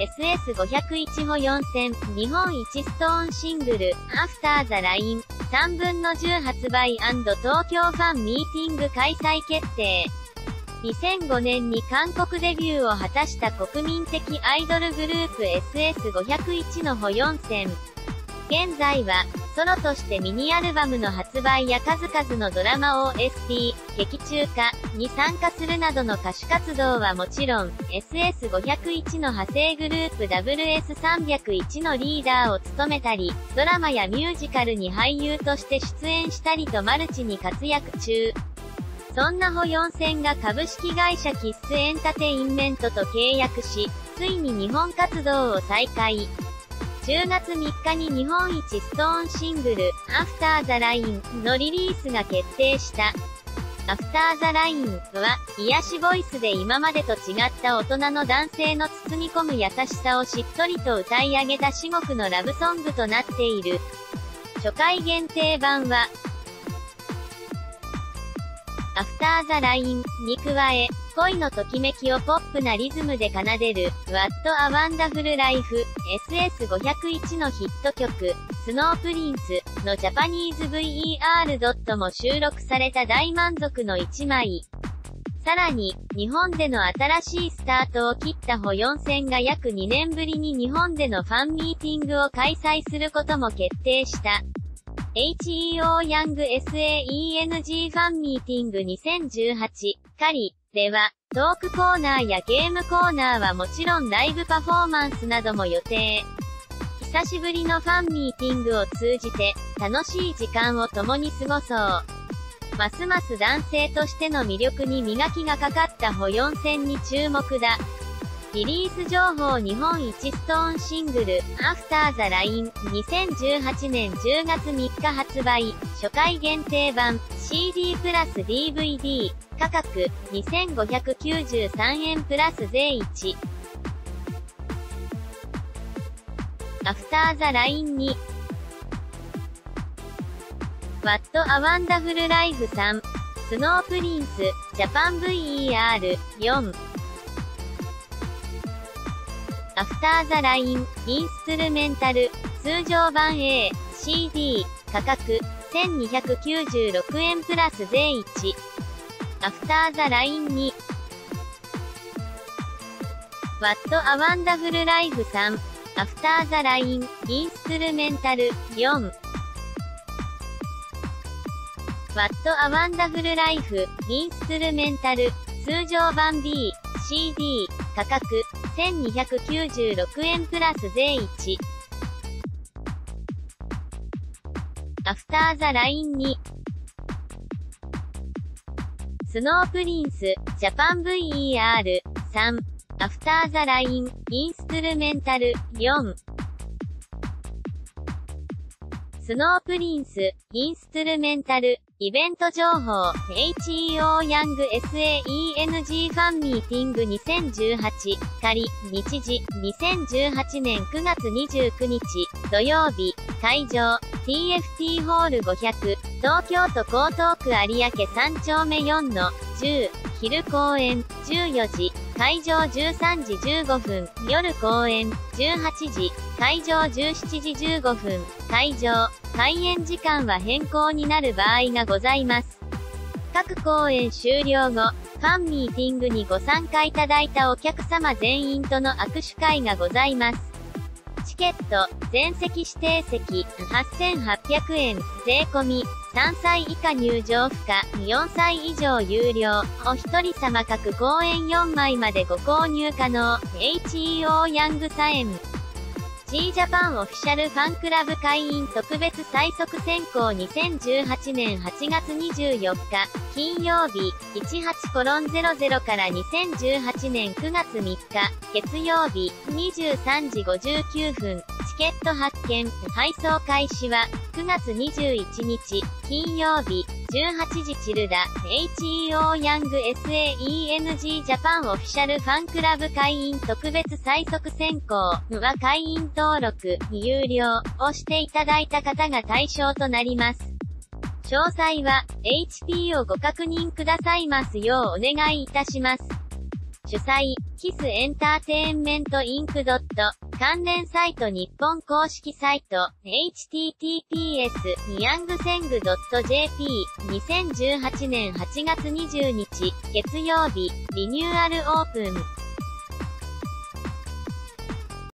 SS501 歩4戦、日本一ストーンシングル、アフターザライン、3分の10発売東京ファンミーティング開催決定。2005年に韓国デビューを果たした国民的アイドルグループ SS501 の歩4戦。現在は、ソロとしてミニアルバムの発売や数々のドラマ OST、劇中歌に参加するなどの歌手活動はもちろん、SS501 の派生グループ WS301 のリーダーを務めたり、ドラマやミュージカルに俳優として出演したりとマルチに活躍中。そんな保四線が株式会社キッスエンタテインメントと契約し、ついに日本活動を再開。10月3日に日本一ストーンシングル、アフターザラインのリリースが決定した。アフターザラインは、癒しボイスで今までと違った大人の男性の包み込む優しさをしっとりと歌い上げた至極のラブソングとなっている。初回限定版は、アフターザラインに加え、恋のときめきをポップなリズムで奏でる、What a Wonderful Life SS501 のヒット曲、スノープリンスのジャパニーズ VER ドットも収録された大満足の一枚。さらに、日本での新しいスタートを切った保4戦が約2年ぶりに日本でのファンミーティングを開催することも決定した。HEO ヤング SAENG ファンミーティング2018カリでは、トークコーナーやゲームコーナーはもちろんライブパフォーマンスなども予定。久しぶりのファンミーティングを通じて、楽しい時間を共に過ごそう。ますます男性としての魅力に磨きがかかった保四戦に注目だ。リリース情報日本一ストーンシングル、アフターザライン、2018年10月3日発売、初回限定版、CD プラス DVD、価格、2593円プラス税1。 After The Rain 2、What a Wonderful Life 3、 Snow Prince、Japan VER、4、 After The Rain、Instrumental、通常版 A、CD、価格、1296円プラス税1。アフターザラインに、What a Wonderful Life 3、アフターザライン、インストゥルメンタル、4。What a Wonderful Life、インストゥルメンタル、通常版 B、CD、価格、1296円プラス税1。 After The Rain 2、 Snow Prince、Japan VER、3、 After The Rain、Instrumental、4、 Snow Prince、Instrumental、イベント情報、HEO YOUNG SAENG ファンミーティング2018、仮、日時、2018年9月29日、土曜日、会場、TFT ホール500、東京都江東区有明3丁目4の、10、昼公演、14時、会場13時15分、夜公演、18時、会場17時15分、会場、開演時間は変更になる場合がございます。各公演終了後、ファンミーティングにご参加いただいたお客様全員との握手会がございます。チケット、全席指定席、8800円、税込み、3歳以下入場不可、4歳以上有料、お一人様各公演4枚までご購入可能、HEO ヤングサエン。G ジャパンオフィシャルファンクラブ会員特別最速選考2018年8月24日、金曜日、18-00から2018年9月3日、月曜日、23時59分、チケット発券、配送開始は、9月21日、金曜日、18時チルダ、HEO ヤング SAENG ジャパンオフィシャルファンクラブ会員特別最速選考は会員登録、有料をしていただいた方が対象となります。詳細は、HP をご確認くださいますようお願いいたします。主催、キスエンターテインメントインクドット、関連サイト日本公式サイト、https, ニヤングセング .jp、2018年8月20日、月曜日、リニューアルオープン。